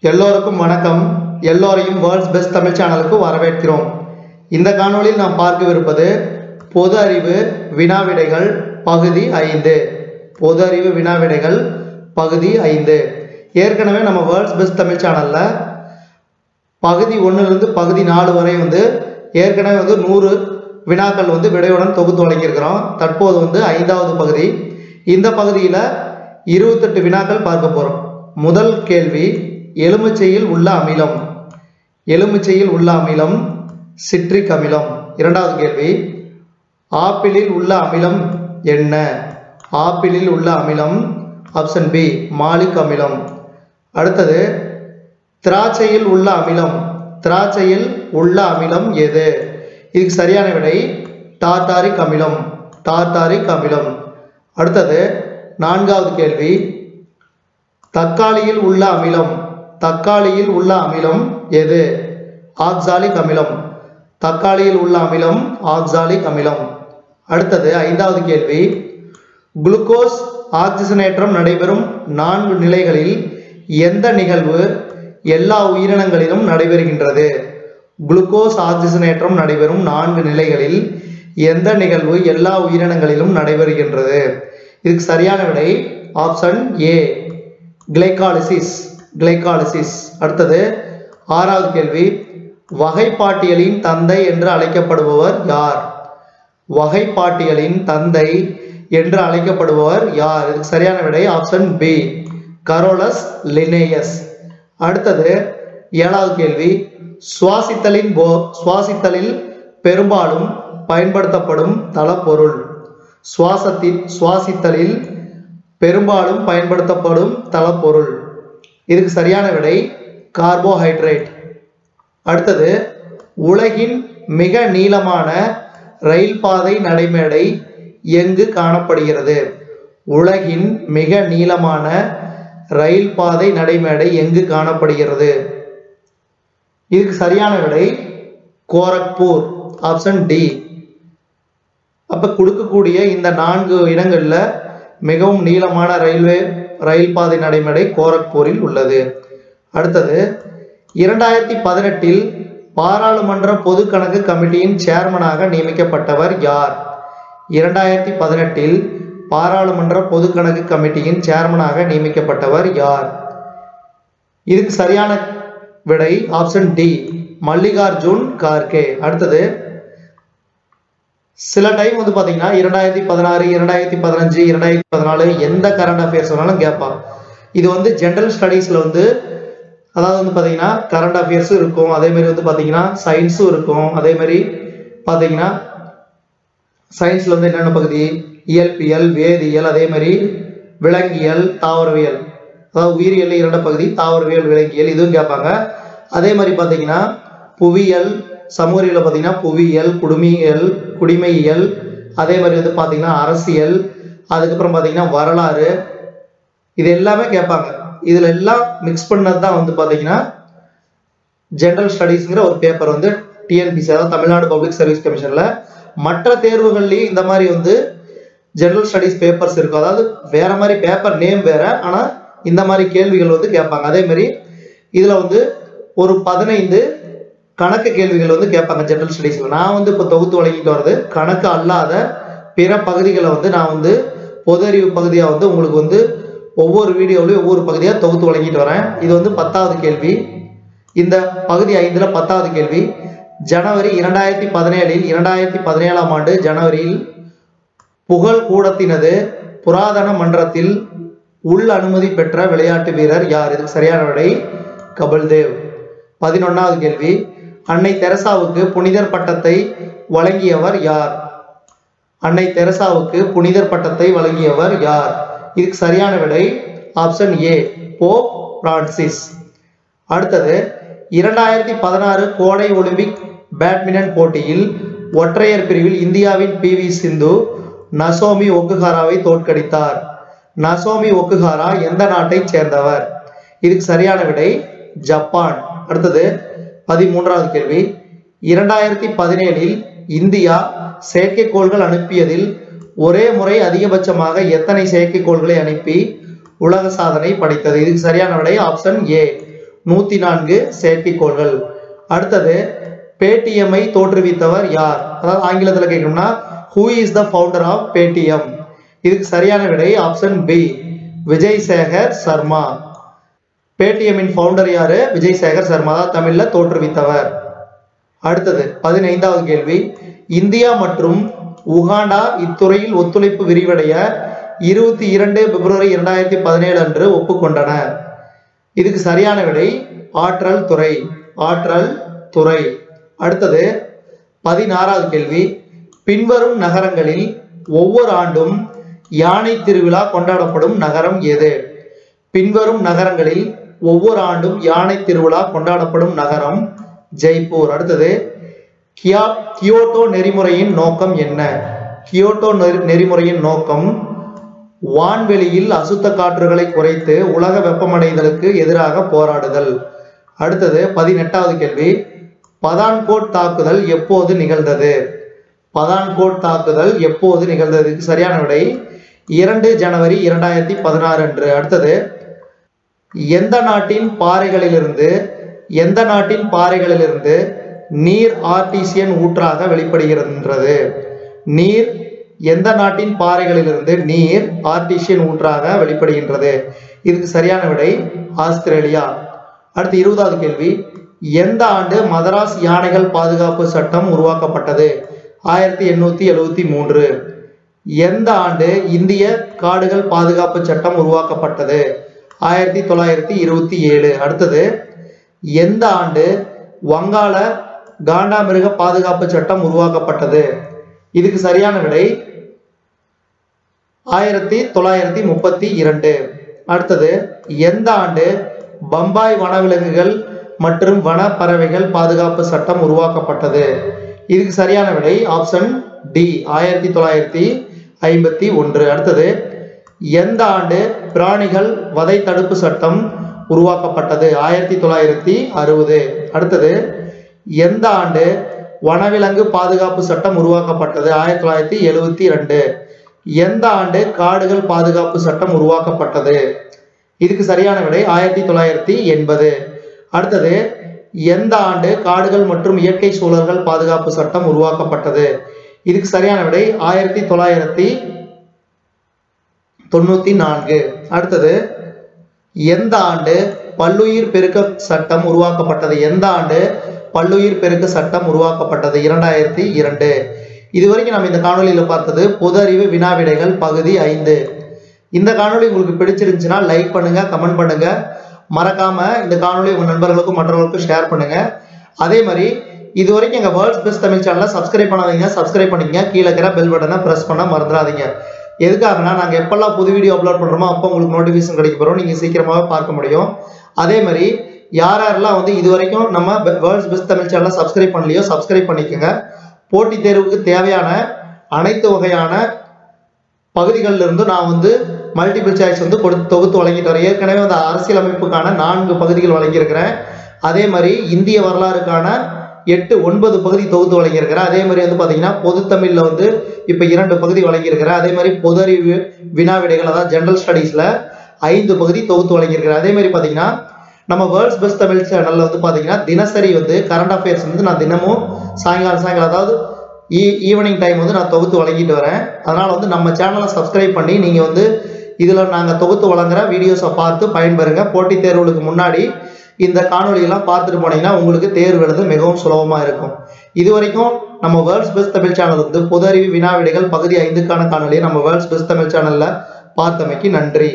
எல்லோருக்கும் வணக்கம். எல்லோரையும் வேர்ல்ட்ஸ் பெஸ்ட் தமிழ் சேனலுக்கு வரவேற்கிறோம். இந்த காணொளியில் நாம் பார்க்கவிருப்பது பொது அறிவு வினாவிடைகள் பகுதி ஐந்து. பொது அறிவு வினாவிடைகள் பகுதி ஐந்து. ஏற்கனவே நம்ம வேர்ல்ட்ஸ் பெஸ்ட் தமிழ் சேனலில் பகுதி ஒன்றுலேருந்து பகுதி நாலு வரை வந்து ஏற்கனவே வந்து நூறு வினாக்கள் வந்து விடையுடன் தொகுத்து வழங்கியிருக்கிறோம். தற்போது வந்து ஐந்தாவது பகுதி. இந்த பகுதியில் இருபத்தெட்டு வினாக்கள் பார்க்க போகிறோம் முதல் கேள்வி எலுமிச்சையில் உள்ள அமிலம். எலுமிச்சையில் உள்ள அமிலம் சிட்ரிக் அமிலம். இரண்டாவது கேள்வி. ஆப்பிளில் உள்ள அமிலம் என்ன? ஆப்பிளில் உள்ள அமிலம் ஆப்ஷன் பி மாலிக் அமிலம். அடுத்தது திராட்சையில் உள்ள அமிலம். திராட்சையில் உள்ள அமிலம் எது? இதுக்கு சரியான விடை டார்டாரிக் அமிலம். டார்டாரிக் அமிலம். அடுத்தது நான்காவது கேள்வி. தக்காளியில் உள்ள அமிலம். தக்காளியில் உள்ள அமிலம் எது? ஆக்சாலிக் அமிலம். தக்காளியில் உள்ள அமிலம் ஆக்சாலிக் அமிலம். அடுத்தது ஐந்தாவது கேள்வி. குளுக்கோஸ் ஆக்சிஜனேற்றம் நடைபெறும் நான்கு நிலைகளில் எந்த நிகழ்வு எல்லா உயிரினங்களிலும் நடைபெறுகின்றது? குளுக்கோஸ் ஆக்சிஜனேற்றம் நடைபெறும் நான்கு நிலைகளில் எந்த நிகழ்வு எல்லா உயிரினங்களிலும் நடைபெறுகின்றது? இதுக்கு சரியான விடை ஆப்ஷன் ஏ கிளைகாலிசிஸ். கிளைகாலிசிஸ். அடுத்தது ஆறாவது கேள்வி வகைப்பாட்டியலின் தந்தை என்று அழைக்கப்படுபவர் யார்? வகைப்பாட்டியலின் தந்தை என்று அழைக்கப்படுபவர் யார்? இதுக்கு சரியான விடை ஆப்ஷன் பி கரோலஸ் லினேயஸ் அடுத்தது ஏழாவது கேள்வி சுவாசித்தலின் போ சுவாசித்தலில் பெரும்பாலும் பயன்படுத்தப்படும் தளப்பொருள். சுவாசத்தில் சுவாசித்தலில் பெரும்பாலும் பயன்படுத்தப்படும் தளப்பொருள். இதுக்கு சரியான விடை கார்போஹைட்ரேட். அடுத்தது உலகின் மிக நீளமான ரயில் பாதை நடைமேடை எங்கு காணப்படுகிறது? உலகின் மிக நீளமான ரயில் பாதை நடைமேடை எங்கு காணப்படுகிறது? இதுக்கு சரியான விடை கோரக்பூர் ஆப்ஷன் டி. அப்போ கொடுக்கக்கூடிய இந்த நான்கு இடங்களில் மிகவும் நீளமான ரயில்வே ரயில் பாதை நடைமேடை கோரக்பூரில் உள்ளது. அடுத்தது இரண்டாயிரத்தி பதினெட்டில் பாராளுமன்ற பொது கணக்கு கமிட்டியின் சேர்மனாக நியமிக்கப்பட்டவர் யார்? இரண்டாயிரத்தி பதினெட்டில் பாராளுமன்ற பொது கணக்கு கமிட்டியின் சேர்மனாக நியமிக்கப்பட்டவர் யார்? இதுக்கு சரியான விடை ஆப்ஷன் டி மல்லிகார்ஜுன் கார்கே. அடுத்தது சில டைம் வந்து பாத்தீங்கன்னா இரண்டாயிரத்தி பதினாறு இரண்டாயிரத்தி பதினஞ்சு இரண்டாயிரத்தி பதினாலு எந்த கரண்ட் அஃபேர்ஸ் வேணாலும் கேட்பான் இது வந்து ஜென்ரல் ஸ்டடீஸ்ல வந்து அதாவது வந்து பாத்தீங்கன்னா கரண்ட் அஃபேர்ஸும் இருக்கும். அதே மாதிரி வந்து பாத்தீங்கன்னா சயின்ஸும் இருக்கும். அதே மாதிரி பாத்தீங்கன்னா சயின்ஸ்ல வந்து என்னென்ன பகுதி? இயற்பியல் வேதியியல் அதே மாதிரி விலங்கியல் தாவரவியல். அதாவது உயிரியல் இரண்ட பகுதி தாவரவியல் விலங்கியல் இதுவும் கேட்பாங்க அதே மாதிரி பாத்தீங்கன்னா புவியியல் சமூகவியல் பார்த்தீங்கன்னா புவியியல் குடுமியியல் குடிமையியல் அதே மாதிரி வந்து பார்த்தீங்கன்னா அரசியல் அதுக்கப்புறம் பார்த்தீங்கன்னா வரலாறு இது எல்லாமே கேட்பாங்க. இதில் எல்லாம் மிக்ஸ் பண்ணது தான் வந்து பார்த்தீங்கன்னா ஜென்ரல் ஸ்டடீஸ்ங்கிற ஒரு பேப்பர் வந்து டிஎன்பிசி அதாவது தமிழ்நாடு பப்ளிக் சர்வீஸ் கமிஷனில் மற்ற தேர்வுகள்லேயும் இந்த மாதிரி வந்து ஜென்ரல் ஸ்டடீஸ் பேப்பர்ஸ் இருக்கும். அதாவது வேற மாதிரி பேப்பர் நேம் வேற ஆனால் இந்த மாதிரி கேள்விகள் வந்து கேட்பாங்க. அதே மாதிரி இதில் வந்து ஒரு பதினைந்து கணக்கு கேள்விகள் வந்து கேட்பாங்க ஜென்ரல் ஸ்டடீஸ்ல நான் வந்து இப்போ தொகுத்து வழங்கிட்டு வர்றது கணக்கு அல்லாத பிற பகுதிகளை வந்து நான் வந்து பொது அறிவு பகுதியாக வந்து உங்களுக்கு வந்து ஒவ்வொரு வீடியோவிலையும் ஒவ்வொரு பகுதியாக தொகுத்து வழங்கிட்டு வரேன். இது வந்து பத்தாவது கேள்வி. இந்த பகுதி ஐந்தில் பத்தாவது கேள்வி. ஜனவரி இரண்டாயிரத்தி பதினேழில் இரண்டாயிரத்தி பதினேழாம் ஆண்டு ஜனவரியில் புகழ் கூடத்தினது புராதன மன்றத்தில் உள் அனுமதி பெற்ற விளையாட்டு வீரர் யார்? இதுக்கு சரியான விடை கபல்தேவ். பதினொன்றாவது பதினொன்னாவது கேள்வி. அன்னை தெரசாவுக்கு புனிதர் பட்டத்தை வழங்கியவர் யார்? அன்னை தெரசாவுக்கு புனிதர் பட்டத்தை வழங்கியவர் யார்? இதுக்கு சரியான விடை ஆப்ஷன் ஏ போப் பிரான்சிஸ் அடுத்தது இரண்டாயிரத்தி பதினாறு கோடை ஒலிம்பிக் பேட்மிண்டன் போட்டியில் ஒற்றையர் பிரிவில் இந்தியாவின் பி வி சிந்து நசோமி ஒக்குஹாராவை தோற்கடித்தார். நசோமி ஒக்குஹாரா எந்த நாட்டைச் சேர்ந்தவர்? இதுக்கு சரியான விடை ஜப்பான். அடுத்தது பதிமூன்றாவது கேள்வி. இரண்டாயிரத்தி பதினேழில் இந்தியா செயற்கைக்கோள்கள் அனுப்பியதில் ஒரே முறை அதிகபட்சமாக எத்தனை செயற்கைக்கோள்களை அனுப்பி உலக சாதனை படைத்தது? இதுக்கு சரியான விடை ஆப்ஷன் ஏ நூத்தி நான்கு செயற்கைக்கோள்கள். அடுத்தது பேடிஎம்ஐ தோற்றுவித்தவர் யார்? அதாவது ஆங்கிலத்தில் கேட்கணும்னா who is the founder of Paytm இதுக்கு சரியான விடை ஆப்ஷன் பி விஜய் சேகர் சர்மா. பேடிஎம்மின் ஃபவுண்டர் யாரு? விஜய் சேகர் சர்மா தான் தமிழ்ல தோற்றுவித்தவர். அடுத்தது பதினைந்தாவது கேள்வி. இந்தியா மற்றும் உகாண்டா இத்துறையில் ஒத்துழைப்பு விரிவடைய இருபத்தி இரண்டு பிப்ரவரி இரண்டாயிரத்தி பதினேழு அன்று ஒப்புக்கொண்டன. இதுக்கு சரியான விடை ஆற்றல் துறை ஆற்றல் துறை. அடுத்தது பதினாறாவது கேள்வி. பின்வரும் நகரங்களில் ஒவ்வொரு ஆண்டும் யானை திருவிழா கொண்டாடப்படும் நகரம் எது? பின்வரும் நகரங்களில் ஒவ்வொரு ஆண்டும் யானை திருவிழா கொண்டாடப்படும் நகரம் ஜெய்ப்பூர். அடுத்தது கியா கியோட்டோ நெறிமுறையின் நோக்கம் என்ன? கியோட்டோ நெறி- நெறிமுறையின் நோக்கம் வான்வெளியில் அசுத்த காற்றுகளை குறைத்து உலக வெப்பமடைதலுக்கு எதிராக போராடுதல். அடுத்தது பதினெட்டாவது கேள்வி பதான்கோட் தாக்குதல் எப்போது நிகழ்ந்தது? பதான்கோட் தாக்குதல் எப்போது நிகழ்ந்ததுக்கு சரியான விடை இரண்டு ஜனவரி இரண்டாயிரத்தி பதினாறு அன்று. அடுத்தது எந்த நாட்டின் பாறைகளிலிருந்து எந்த நாட்டின் பாறைகளிலிருந்து நீர் ஆர்டிசியன் ஊற்றாக வெளிப்படுகின்றது? நீர் எந்த நாட்டின் பாறைகளிலிருந்து நீர் ஆர்டிசியன் ஊற்றாக வெளிப்படுகின்றது? இதுக்கு சரியான விடை ஆஸ்திரேலியா. அடுத்து இருபதாவது கேள்வி. எந்த ஆண்டு மதராஸ் யானைகள் பாதுகாப்பு சட்டம் உருவாக்கப்பட்டது? ஆயிரத்தி எண்ணூத்தி எழுவத்தி மூன்று. எந்த ஆண்டு இந்திய காடுகள் பாதுகாப்பு சட்டம் உருவாக்கப்பட்டது? ஆயிரத்தி தொள்ளாயிரத்தி இருபத்தி ஏழு. அடுத்தது எந்த ஆண்டு வங்காள காண்டாமிருக பாதுகாப்பு சட்டம் உருவாக்கப்பட்டது? இதுக்கு சரியான விடை ஆயிரத்தி தொள்ளாயிரத்தி முப்பத்தி இரண்டு. அடுத்தது எந்த ஆண்டு பம்பாய் வனவிலங்குகள் மற்றும் வன பறவைகள் பாதுகாப்பு சட்டம் உருவாக்கப்பட்டது? இதுக்கு சரியான விடை ஆப்ஷன் டி ஆயிரத்தி தொள்ளாயிரத்தி ஐம்பத்தி ஒன்று. அடுத்தது எந்த ஆண்டு பிராணிகள் வதை தடுப்பு சட்டம் உருவாக்கப்பட்டது? ஆயிரத்தி தொள்ளாயிரத்தி அறுபது. அடுத்தது எந்த ஆண்டு வனவிலங்கு பாதுகாப்பு சட்டம் உருவாக்கப்பட்டது? ஆயிரத்தி தொள்ளாயிரத்தி எழுவத்தி ரெண்டு எந்த ஆண்டு காடுகள் பாதுகாப்பு சட்டம் உருவாக்கப்பட்டது? இதுக்கு சரியான விடை ஆயிரத்தி தொள்ளாயிரத்தி எண்பது. அடுத்தது எந்த ஆண்டு காடுகள் மற்றும் இயற்கை சூழல்கள் பாதுகாப்பு சட்டம் உருவாக்கப்பட்டது? இதுக்கு சரியான விடை ஆயிரத்தி தொள்ளாயிரத்தி தொண்ணூத்தி நான்கு. அடுத்தது எந்த ஆண்டு பல்லுயிர் பெருக்க சட்டம் உருவாக்கப்பட்டது? எந்த ஆண்டு பல்லுயிர் பெருக்க சட்டம் உருவாக்கப்பட்டது? இரண்டாயிரத்தி இரண்டு. இதுவரைக்கும் நம்ம இந்த காணொளியில பார்த்தது பொது அறிவு வினாவிடைகள் பகுதி ஐந்து. இந்த காணொளி உங்களுக்கு பிடிச்சிருந்துச்சுன்னா லைக் பண்ணுங்க கமெண்ட் பண்ணுங்க. மறக்காம இந்த காணொலி உங்க நண்பர்களுக்கும் மற்றவர்களுக்கும் ஷேர் பண்ணுங்க. அதே மாதிரி இது வரைக்கும் எங்க வேர்ல்ட்ஸ் பெஸ்ட் தமிழ் சேனலை சப்ஸ்கிரைப் பண்ணாதீங்க. சப்ஸ்கிரைப் பண்ணிக்கங்க. கீழே இருக்கிற பெல் பட்டனை பிரஸ் பண்ண மறந்துடாதீங்க. எதுக்காகனா நாங்கள் எப்பெல்லாம் புது வீடியோ அப்லோட் பண்ணுறோமோ அப்போ உங்களுக்கு நோட்டிஃபிகேஷன் கிடைக்க போகிறோம் நீங்கள் சீக்கிரமாக பார்க்க முடியும். அதே மாதிரி யார் யாரெல்லாம் வந்து இது வரைக்கும் நம்ம வேர்ல்ட்ஸ் பெஸ்ட் தமிழ் சேனலை சப்ஸ்கிரைப் பண்ணலையோ சப்ஸ்கிரைப் பண்ணிக்கோங்க. போட்டித் தேர்வுக்கு தேவையான அனைத்து வகையான பகுதிகளில் இருந்து நான் வந்து மல்டிபிள் சாய்ஸ் வந்து கொடுத்து தொகுத்து வழங்கிட்டு வரேன். ஏற்கனவே அந்த அரசியலமைப்புக்கான நான்கு பகுதிகள் வழங்கியிருக்கிறேன். அதே மாதிரி இந்திய வரலாறுக்கான எட்டு ஒன்பது பகுதி தொகுத்து வழங்கியிருக்கிறேன் அதே மாதிரி வந்து பார்த்தீங்கன்னா பொதுத்தமிழில் வந்து இப்போ இரண்டு பகுதி வழங்கியிருக்கிறார். அதே மாதிரி பொது அறிவு வினா விடைகள் அதாவது ஜென்ரல் ஸ்டடீஸில் ஐந்து பகுதி தொகுத்து வழங்கியிருக்கிறேன் அதே மாதிரி பார்த்தீங்கன்னா நம்ம வேர்ல்ட்ஸ் பெஸ்ட் தமிழ் சேனலில் வந்து பார்த்தீங்கன்னா தினசரி வந்து கரண்ட் அஃபேர்ஸ் வந்து நான் தினமும் சாயங்காலம் சாயங்காலம் அதாவது ஈ ஈவினிங் டைம் வந்து நான் தொகுத்து வழங்கிட்டு வரேன். அதனால் வந்து நம்ம சேனலை சப்ஸ்கிரைப் பண்ணி நீங்கள் வந்து இதில் நாங்கள் தொகுத்து வழங்குற வீடியோஸை பார்த்து பயன்பெறுங்க. போட்டித் தேர்வுகளுக்கு முன்னாடி இந்த காணொலியெல்லாம் பார்த்துட்டு போனீங்கன்னா உங்களுக்கு தேர்வு எழுத மிகவும் சுலபமாக இருக்கும். இது வரைக்கும் நம்ம வேர்ல்ட்ஸ் பெஸ்ட் தமிழ் சேனல் வந்து பொது அறிவு வினா விடைகள் பகுதி ஐந்துக்கான காணொலியை நம்ம வேர்ல்ட்ஸ் பெஸ்ட் தமிழ் சேனலில் பார்த்தமைக்கு நன்றி.